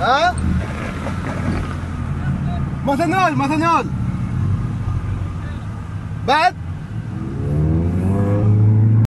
ها؟ ماثانول ماثانول بعد؟